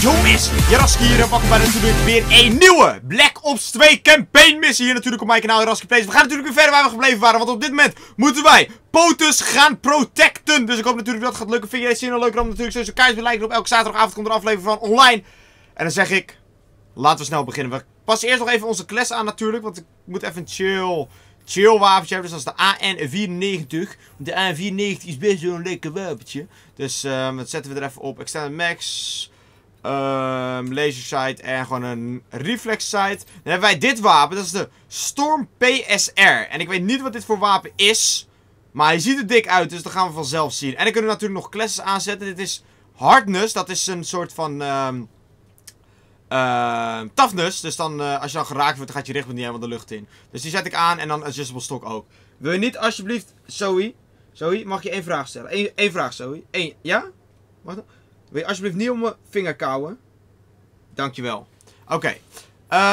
Jongens, Jaraski hier en welkom bij natuurlijk weer een nieuwe Black Ops 2 campaign missie hier natuurlijk op mijn kanaal Jaraski Plays. We gaan natuurlijk weer verder waar we gebleven waren, want op dit moment moeten wij POTUS gaan protecten. Dus ik hoop natuurlijk dat het gaat lukken. Vind je deze zin leuker dan natuurlijk sowieso keihard liken op elke zaterdagavond komt er een aflevering van online. En dan zeg ik, laten we snel beginnen. We passen eerst nog even onze class aan natuurlijk, want ik moet even chill chill wapentje hebben. Dus dat is de AN-94. De AN-94 is best wel een lekker wapentje. Dus um, dat zetten we er even op. Extended max. Um, laser sight en gewoon een reflex sight. Dan hebben wij dit wapen. Dat is de Storm PSR. En ik weet niet wat dit voor wapen is. Maar hij ziet er dik uit. Dus dat gaan we vanzelf zien. En dan kunnen we natuurlijk nog classes aanzetten. Dit is hardness. Dat is een soort van... Um, toughness, dus dan uh, als je dan geraakt wordt, dan gaat je richtpunt niet helemaal de lucht in. Dus die zet ik aan en dan adjustable stock ook. Wil je niet alsjeblieft, Zoe, Zoe, mag je één vraag stellen? Eén, vraag, Zoe. Eén, ja? Wacht. Wil je alsjeblieft niet op mijn vinger kauwen? Dankjewel. Oké. Okay.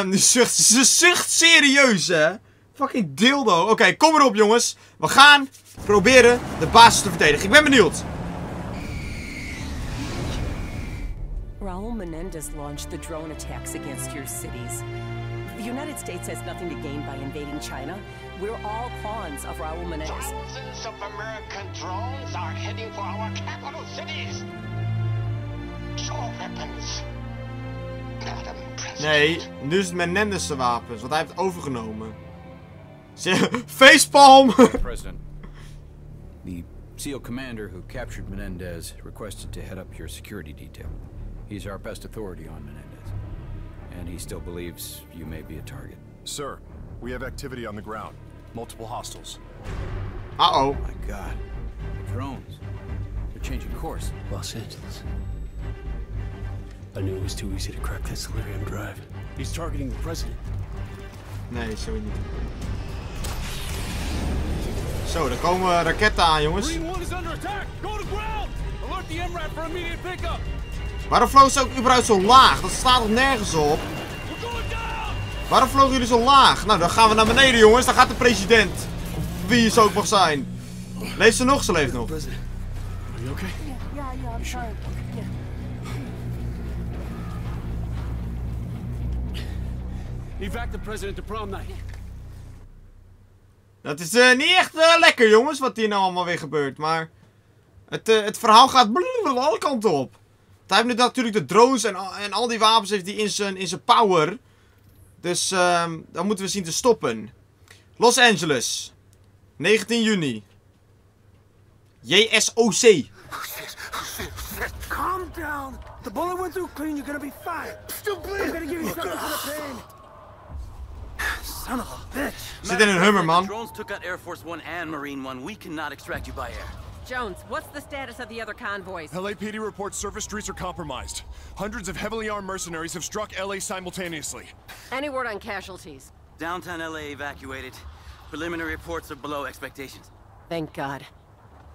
Um, ehm, zucht, ze zucht serieus, hè? Fucking dildo. Oké, okay, kom erop, jongens. We gaan proberen de basis te verdedigen. Ik ben benieuwd. Raul Menendez launched the drone attacks against your cities. The United States has nothing to gain by invading China. We're all pawns of Raul Menendez. Thousands of American drones are heading for our capital cities. Show weapons. Nee, nu is het Menendez wapens, want hij heeft overgenomen. Facepalm! President, the SEAL commander who captured Menendez requested to head up your security detail. He's our best authority on Menendez. And he still believes you may be a target. Sir, we have activity on the ground. Multiple hostiles. Uh-oh. Oh my god. Drones. They're changing course. Los Angeles. I knew it was too easy to crack that Solarium drive. He's targeting the president. Nee, zo niet. Zo, er komen raketten aan, jongens. Green one is under attack. Go to ground. Alert the MRAP for immediate pickup. Waarom vloog ze ook überhaupt zo laag? Dat staat nog nergens op. Waarom vlogen jullie zo laag? Nou, dan gaan we naar beneden, jongens. Dan gaat de president. Of wie het ook mag zijn. Leeft ze nog? Ze leeft nog. Evac the president to prom night. Dat is uh, niet echt uh, lekker, jongens, wat hier nou allemaal weer gebeurt. Maar het, uh, het verhaal gaat alle kanten op. Hij heeft nu natuurlijk de drones en, en al die wapens heeft hij in zijn, in zijn power. Dus uh, dan moeten we zien te stoppen. Los Angeles. 19 juni. JSOC. Calm down. The bullet went through clean. You're gonna be fine. Still bleeding. I'm gonna give you something for the pain. Son of a bitch. Zit in een Hummer, man. Drones took out Air Force One and Marine One. We cannot extract you by air. Jones, what's the status of the other convoys? LAPD reports surface streets are compromised. Hundreds of heavily armed mercenaries have struck LA simultaneously. Any word on casualties? Downtown LA evacuated. Preliminary reports are below expectations. Thank God.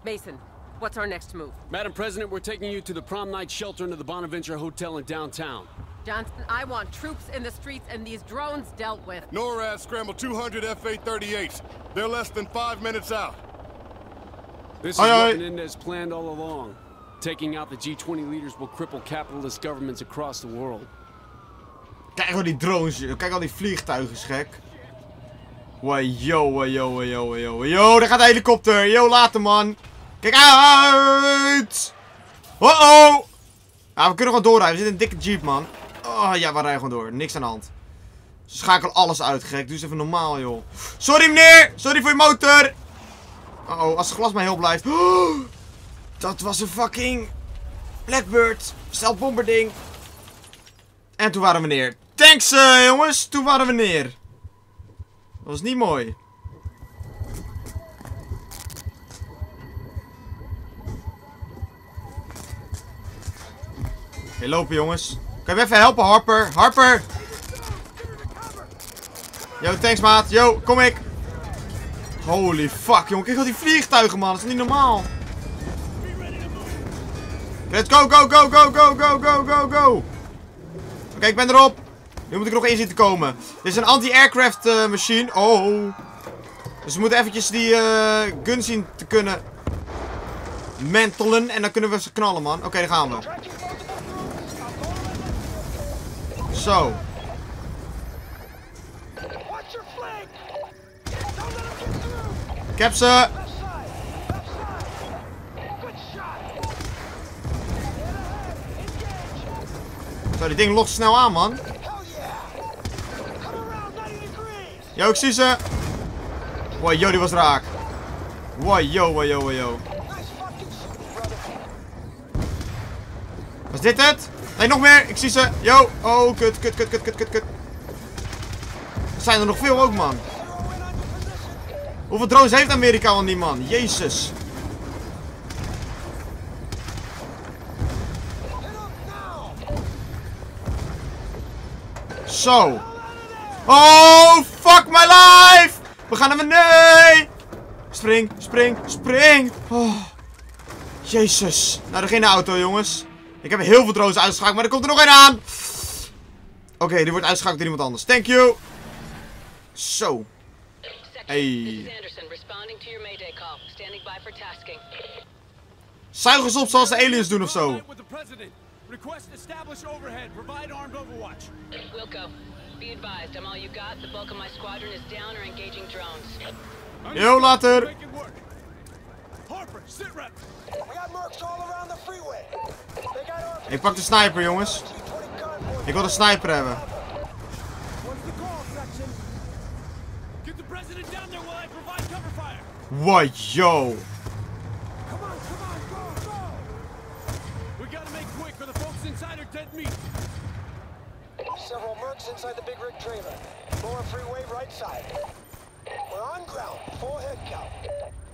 Mason, what's our next move? Madam President, we're taking you to the prom night shelter into the Bonaventure Hotel in downtown. Johnson, I want troops in the streets and these drones dealt with. NORAD scrambled 200 F-838s. They're less than five minutes out. This is what Menendez planned all along. Taking out the G20 leaders will cripple capitalist governments across the world. Kijk al die drones, kijk al die vliegtuigen, gek. Wow, yo, yo, yo, yo, yo, daar gaat de helikopter. Yo, later, man. Kijk uit! Oh oh! Ja, we kunnen gewoon doorrijden. We zitten in een dikke jeep, man. Oh ja, we rijden gewoon door. Niks aan de hand. Schakel alles uit, gek. Doe eens even normaal, joh. Sorry, meneer! Sorry voor je motor! Oh, als het glas maar heel blijft. Oh, dat was een fucking Blackbird. Stel bomberding. En toen waren we neer. Thanks uh, jongens, toen waren we neer. Dat was niet mooi. Okay, lopen jongens. Kan je even helpen, Harper? Harper! Yo, thanks maat. Yo, kom ik. Holy fuck, jongen. Kijk al die vliegtuigen, man. Dat is niet normaal. Let's go, go, go, go, go, go, go, go, go. Oké, ik ben erop. Nu moet ik nog in zien te komen. Dit is een anti-aircraft uh, machine. Oh. Dus we moeten eventjes die uh, gun zien te kunnen mentelen. En dan kunnen we ze knallen, man. Oké, daar gaan we. Zo. Watch your flank! Don't let him get through! Ik heb ze. Left side! Left side! Good shot! Get ahead! Engage! Zo, die ding lost snel aan, man. Hell yeah! Come around 90 degrees! Yo, ik zie ze. Wow, yo, die was raak. Wow, yo, wow, yo, wow, yo. Was dit het? Nee, nog meer. Ik zie ze. Yo. Oh, kut, kut, kut, kut, kut, kut, kut. Er zijn er nog veel ook, man. Hoeveel drones heeft Amerika al niet, man? Jezus. Zo. Oh, fuck my life. We gaan naar beneden. Spring, spring, spring. Oh. Jezus. Nou, er geen auto, jongens. Ik heb heel veel drones uitgeschakeld, maar er komt er nog één aan. Oké, die wordt uitgeschakeld door iemand anders. Thank you. Zo. Hey. This is Anderson, responding to your mayday call. Standing by for tasking. Zuigers op zoals de aliens doen of zo. Request establish overhead. Provide armed overwatch. Wilco, be advised, I'm all you got. The bulk of my squadron is down or engaging drones. Yo, later. Harper, sit rep. We got mercs all around the freeway. They got our... Ik pak de sniper, jongens. Ik wil de sniper hebben. What, yo? We gotta make quick for the folks inside are dead meat. Several mercs inside the big rig trailer. More freeway right side. We're on ground, full head count.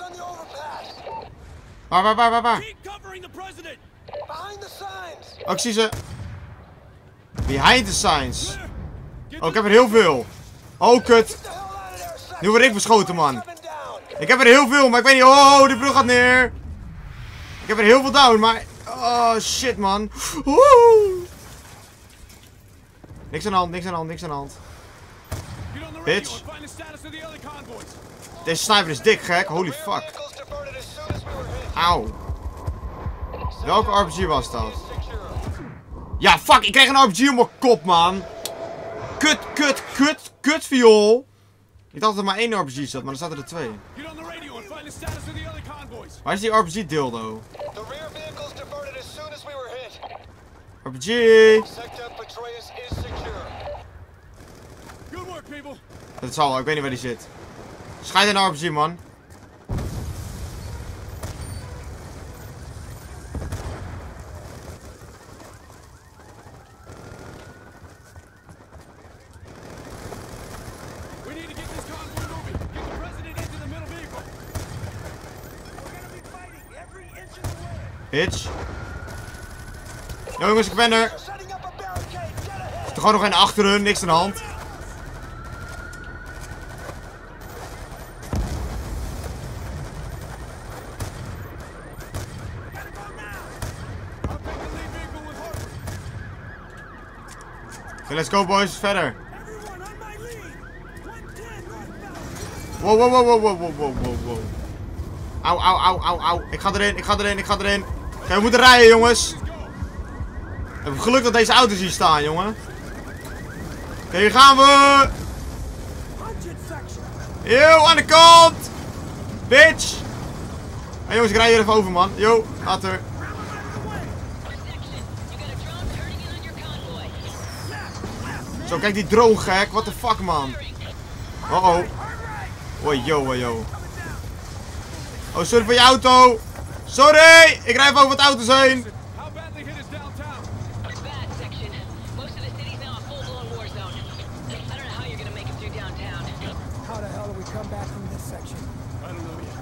on the overpass! Waar, waar, waar, waar, waar? Signs! Oh, ik zie ze. Behind the signs. Oh, ik heb er heel veel. Oh, kut. Nu word ik beschoten, man. Ik heb er heel veel, maar ik weet niet. Oh, die brug gaat neer. Ik heb er heel veel down, maar... Oh, shit, man. Woe. Niks aan de hand, niks aan de hand, niks aan de hand. Bitch. Deze sniper is dik gek, holy fuck. Auw. Welke RPG was dat? Ja, fuck, ik kreeg een RPG op mijn kop, man. Kut, kut, kut, kut viool. Ik dacht dat er maar één RPG zat, maar er zaten er twee. Waar is die RPG dildo? RPG! Atreus is secure. Good work, people. Dat zal ik weet niet waar die zit. Schijt nou een zie man. Bitch. Jongens, ik ben er er gewoon nog een achter hun, niks aan de hand. Okay, let's go boys, verder. Wow, wow, wow, wow, wow, wow, wow, wow. Au, au, au, au, au. Ik ga erin, ik ga erin, ik ga erin. We moeten rijden, jongens. Geluk dat deze auto's hier staan, jongen. Oké, hier gaan we. Yo, aan de kant. Bitch. Hey, jongens, ik rij hier even over, man. Yo, later. Zo, kijk die drone, gek. What the fuck, man. Oh, oh. Oh, yo, oh, yo. Oh, sorry voor je auto. Sorry. Ik rij even over het auto's heen. come back from this section. I don't know yet.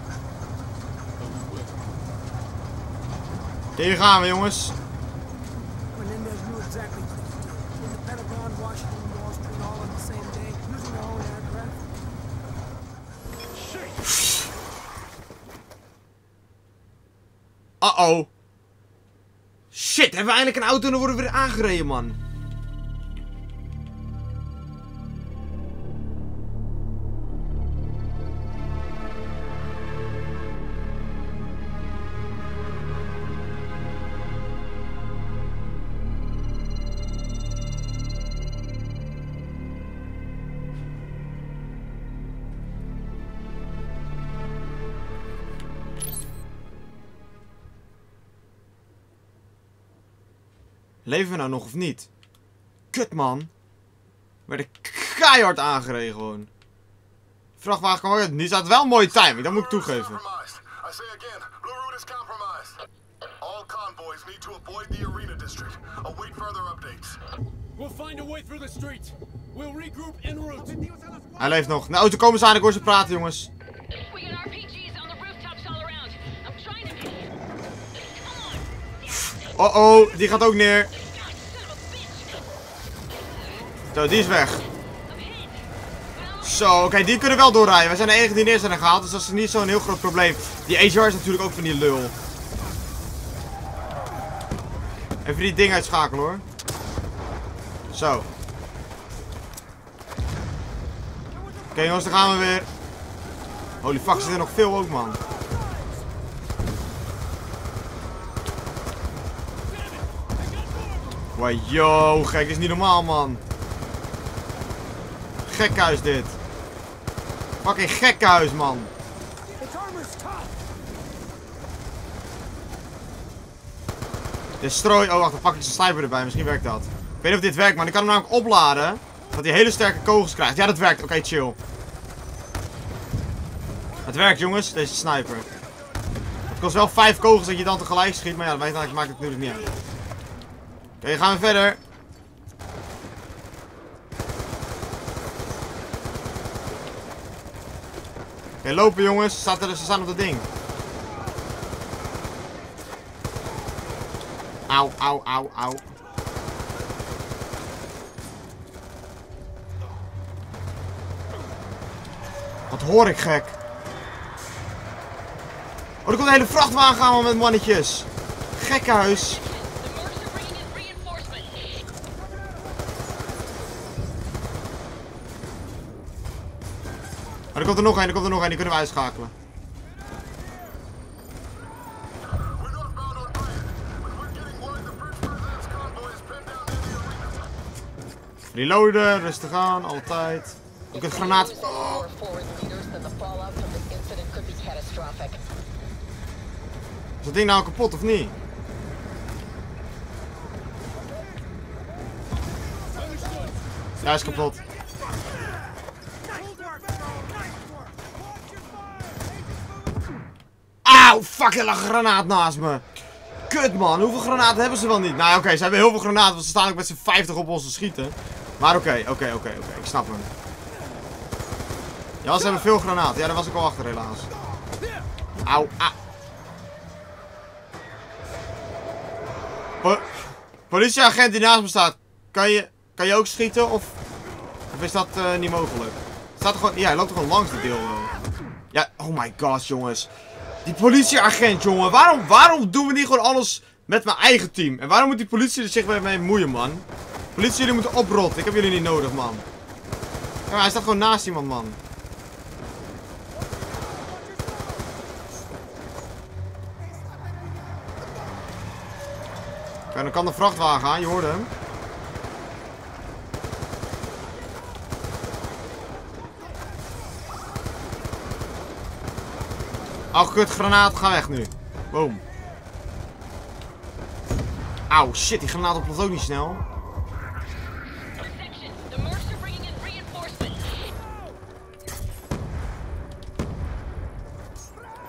Oké, gaan we jongens. Menendez knew exactly what to. In the Pentagon, Washington, Wall Street, all on the same day, using their own aircraft. Shit. Uh oh. Shit, hebben we eindelijk een auto en dan worden we weer aangereden, man. Leven we nou nog of niet? Kut, man. We werden keihard aangereden gewoon. Vrachtwagen kwam uit. Die staat wel een mooie timing, dat moet ik toegeven. Compromised. I say again, Blue Route is compromised. All convoys need to avoid the arena district. Await further updates. We'll find a way through the streets. We'll regroup en route. Hij leeft nog. De auto komen ze aan, ik hoor ze praten, jongens. Come on! Oh oh, die gaat ook neer. Zo, die is weg. Zo, oké, die kunnen wel doorrijden. Wij zijn de enige die neer zijn gehaald, dus dat is niet zo'n heel groot probleem. Die HR is natuurlijk ook van die lul. Even die ding uitschakelen hoor. Zo. Oké jongens, daar gaan we weer. Holy fuck, zit er nog veel ook man. Yo, gek, dit is niet normaal man. Gekhuis dit. Fucking gekhuis man. Destroy. Oh, wacht, dan pak ik zijn sniper erbij. Misschien werkt dat. Ik weet niet of dit werkt, maar ik kan hem namelijk opladen. Dat hij hele sterke kogels krijgt. Ja, dat werkt. Oké, chill. Het werkt, jongens, deze sniper. Het kost wel vijf kogels dat je dan tegelijk schiet. Maar ja, dat maakt het natuurlijk niet uit. Oké, gaan we verder. Oké, lopen jongens. Ze Staat er, ze staan op dat ding. Auw, auw, auw, auw. Wat hoor ik gek? Oh, er komt een hele vrachtwagen aan met mannetjes. Gekkenhuis. the mercs are bringing in reinforcements. Oh, er komt er nog een, er komt er nog een. Die kunnen we uitschakelen. Reloaden, rustig aan, altijd. Ook een granaat. Is dat ding nou kapot of niet? Ja, is kapot. Auw, fuck, er lag een granaat naast me. Kut man, hoeveel granaten hebben ze wel niet? Nou oké, ze hebben heel veel granaten, want ze staan ook met z'n 50 op ons te schieten. Maar oké, oké, oké, oké, ik snap hem. Ja, ze hebben veel granaten. Ja, daar was ik al achter helaas. Auw, ah. Po politieagent die naast me staat, kan je, kan je ook schieten of, of is dat eh, niet mogelijk? Staat er gewoon, ja, hij loopt er gewoon langs de deel. eh. Ja, oh my god jongens. Die politieagent jongen, waarom, waarom doen we niet gewoon alles met mijn eigen team? En waarom moet die politie er zich bij mij bemoeien man? Politie jullie moeten oprotten, ik heb jullie niet nodig man. Ja, hij staat gewoon naast iemand man. Oké, dan kan de vrachtwagen aan, je hoorde hem. Oh, kut, granaat, ga weg nu. Boom. Auw, shit, die granaat ontploft ook niet snel.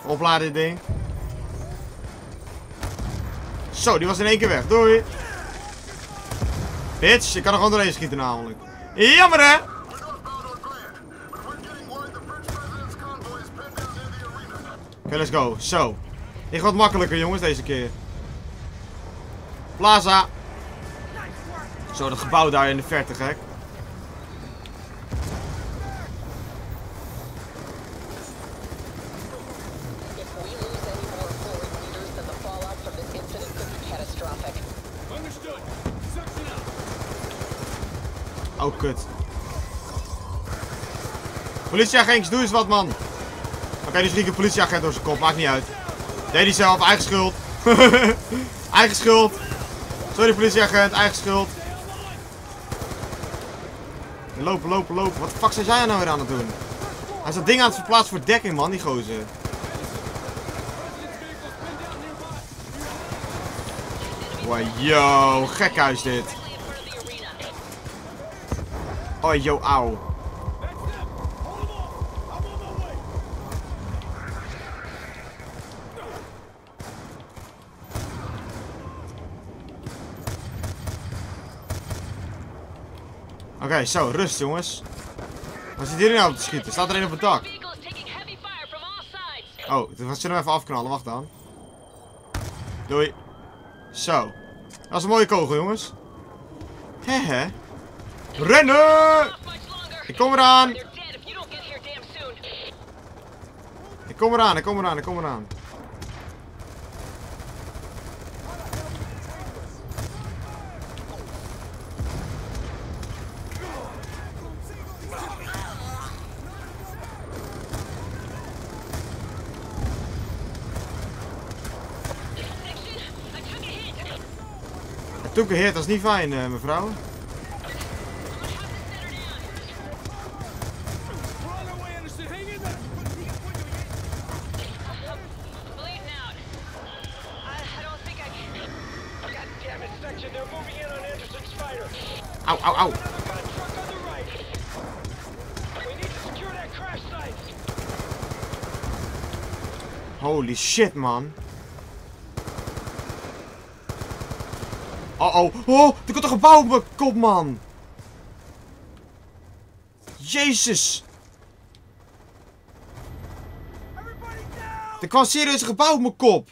Opladen dit ding. Zo, die was in één keer weg. Doei. Bitch, ik kan er gewoon doorheen schieten namelijk. Jammer hè? Let's go. Zo. Gaat wat makkelijker jongens deze keer. Plaza. Zo, dat gebouw daar in de verte, out. Oh, kut. Politieagent, doe eens wat, man. Oké, die vliegt een politieagent door zijn kop. Maakt niet uit. Deed hij zelf. Eigen schuld. eigen schuld. Sorry, politieagent. Eigen schuld. Lopen, lopen, lopen. Wat de fuck zijn zij nou weer aan het doen? Hij is dat ding aan het verplaatsen voor dekking, man. Die gozer. Wow, yo. Gekhuis dit. Oh, yo, auw. Oké, zo, rust jongens. Wat zit hier nou op te schieten? Staat er een op het dak? Oh, we zullen hem even afknallen. Wacht dan. Doei. Zo. Dat is een mooie kogel, jongens. Hehe. Rennen! Ik kom eraan. Ik kom eraan, ik kom eraan, ik kom eraan. Section, I took a hit. Het took een hit, dat is niet fijn, eh, mevrouw. I'm gonna have to set her down. We're on our way, Anderson. Hang in there. Bleeding out. I, I don't think I can. God damn it, section. They're moving in on Anderson's fighter. Auw, auw, auw. Got a truck the right. We need to secure that crash site. Holy shit, man. Oh, oh. Oh, er komt een gebouw op mijn kop, man. Jezus. Er kwam serieus een gebouw op mijn kop.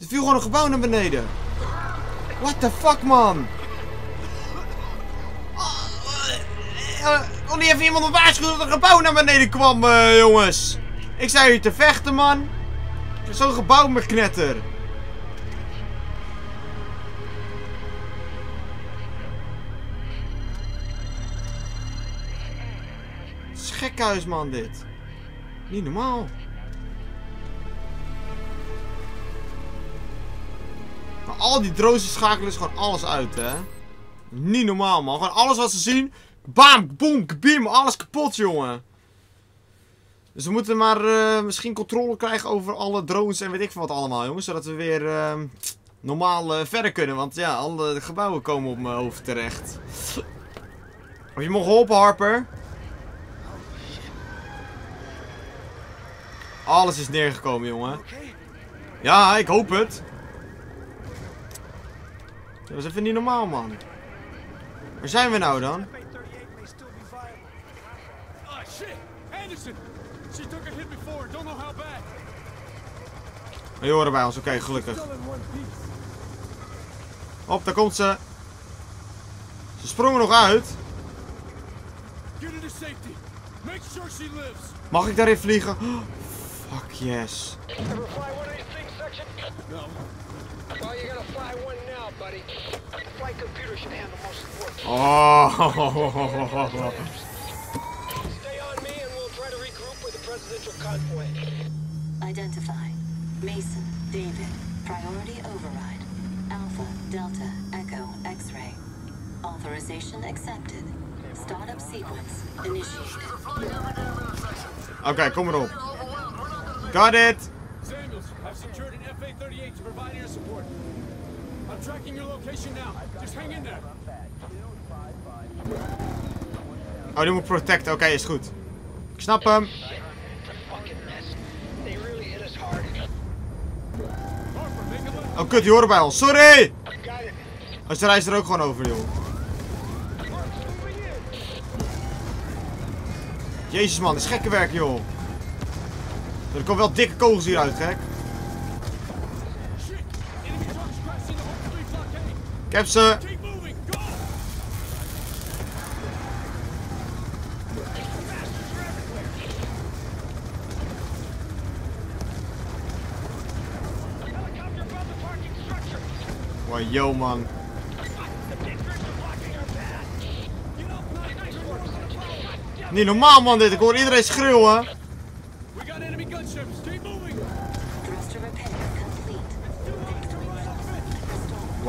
Er viel gewoon een gebouw naar beneden. What the fuck, man? Uh, kon niet even iemand waarschuwen dat er een gebouw naar beneden kwam, eh, jongens? Ik zei hier te vechten, man. Zo'n gebouw met knetter. Gekhuis, man, dit. Niet normaal. Maar al die drones schakelen gewoon alles uit, hè. Niet normaal, man. Gewoon alles wat ze zien. Bam, boom, kabim. Alles kapot, jongen. Dus we moeten maar eh, misschien controle krijgen over alle drones en weet ik wat allemaal, jongens. Zodat we weer eh, normaal eh, verder kunnen. Want ja, alle gebouwen komen op mijn hoofd terecht. Heb je me geholpen, Harper? Alles is neergekomen, jongen. Ja, ik hoop het. Dat was even niet normaal, man. Waar zijn we nou dan? Die horen bij ons, oké, gelukkig. Hop, daar komt ze. Ze sprongen nog uit. Mag ik daarin vliegen? Fuck yes. Ever fly one of these things, section? No. Well, you're gonna fly one now, buddy. The flight computer should handle most of the work. Oh. Stay on me and we'll try to regroup with the presidential convoy. Identify. Mason, David. Priority override. Alpha, Delta, Echo, X-ray. Authorization accepted. Startup sequence initiated. Oké, kom erop. Got it. Samuels, I've secured an FA-38 to provide air support. I'm tracking your location now. Just hang in there. Oh, die moet protecten. Oké, is goed. Ik snap hem. Oh, kut, die horen bij ons. Sorry! It. Oh, er ook gewoon over, joh. Jezus, man. Dat is gekke werk, joh. Er komen wel dikke kogels gek. Whole three blockade. Ik heb ze. Yo man. Niet normaal man dit, ik hoor iedereen schreeuwen.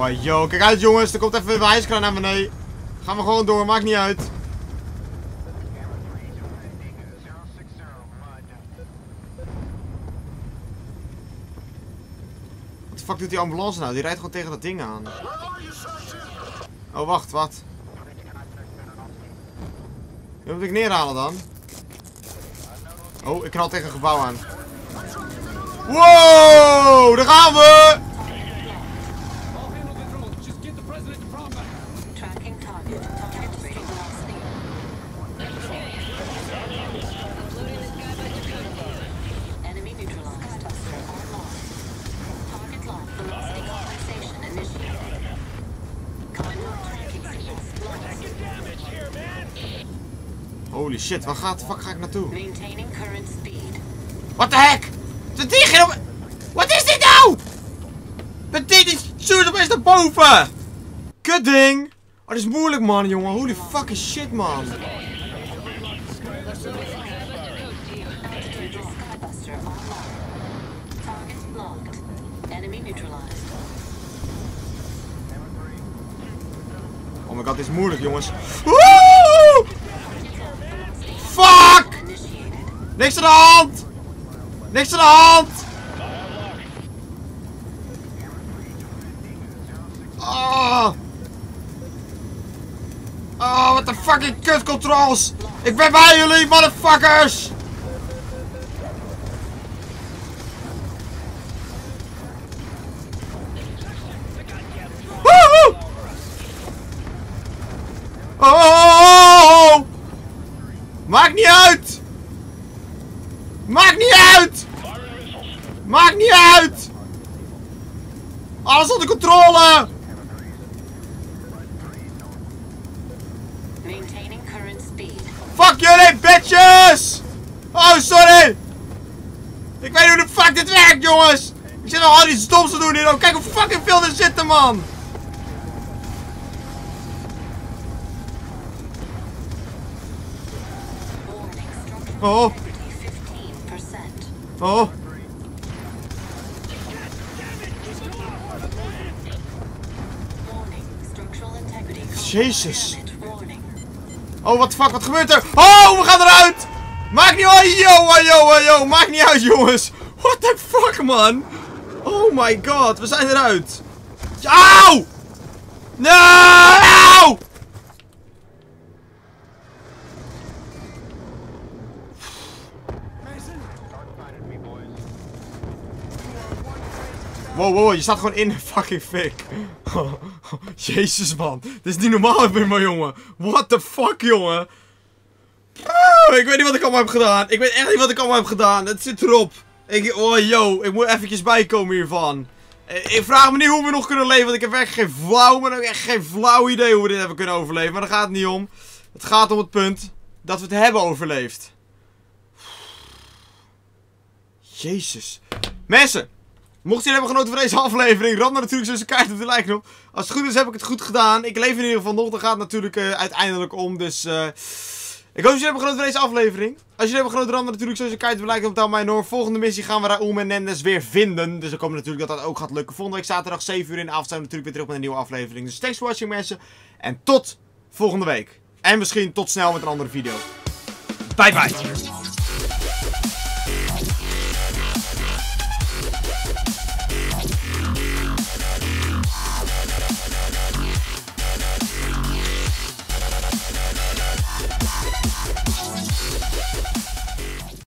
Wow, yo, kijk uit jongens, er komt even een hijskraan naar beneden. Gaan we gewoon door, maakt niet uit. Wat de fuck doet die ambulance nou? Die rijdt gewoon tegen dat ding aan. Oh, wacht, wat? Wie moet ik neerhalen dan? Oh, ik knal tegen een gebouw aan. Wow, daar gaan we! Shit, waar gaat de fuck ga ik naartoe? Maintaining current speed. What the heck? Zit die geen op... Wat is dit nou? Dat ding is stuurt opeens naar boven. Kut ding. Oh, dat is moeilijk man, jongen. Holy fucking shit, man. Oh my god, dit is moeilijk, jongens. Woe! Fuck! Niks aan de hand! Niks aan de hand! Oh! Oh, wat de fucking kut controls! Ik ben bij jullie, motherfuckers! Woehoe! Oh, oh, oh! Maakt niet uit! Maakt niet uit! Maakt niet uit! Alles onder controle! Maintaining current speed. Fuck jullie, bitches! Oh, sorry! Ik weet hoe de fuck dit werkt, jongens! Ik zit al al die stoms te doen hier. Kijk hoe fucking veel er zitten, man! Oh, oh. Jezus. Oh, wat fuck, wat gebeurt er? Oh, we gaan eruit! Maakt niet uit, yo, yo, yo, maakt niet uit, jongens. What the fuck, man? Oh my god, we zijn eruit. Auw! No! Wow, wow, je staat gewoon in fucking fik. Jezus, man. Dit is niet normaal meer, man, jongen. What the fuck, jongen. Ah, ik weet niet wat ik allemaal heb gedaan. Ik weet echt niet wat ik allemaal heb gedaan. Het zit erop. Ik, oh, yo. Ik moet eventjes bijkomen hiervan. Eh, Ik vraag me niet hoe we nog kunnen leven. Want ik heb echt geen flauw, maar ook echt geen flauw idee hoe we dit hebben kunnen overleven. Maar daar gaat het niet om. Het gaat om het punt dat we het hebben overleefd. Jezus. Mensen. Mocht jullie hebben genoten van deze aflevering, ram dan natuurlijk zo'n kaart op de like. Als het goed is, heb ik het goed gedaan. Ik leef in ieder geval nog. Daar gaat natuurlijk eh, uiteindelijk om. Dus eh, ik hoop dat jullie hebben genoten van deze aflevering. Als jullie hebben genoten, ram dan natuurlijk zo'n kaart op de like knop. Tel mij door. Volgende missie gaan we Raoul Menendez weer vinden. Dus dan komen we natuurlijk dat dat ook gaat lukken. Volgende week zaterdag 7 uur in de avond zijn we natuurlijk weer terug met een nieuwe aflevering. Dus thanks for watching mensen. En tot volgende week. En misschien tot snel met een andere video. Bye bye.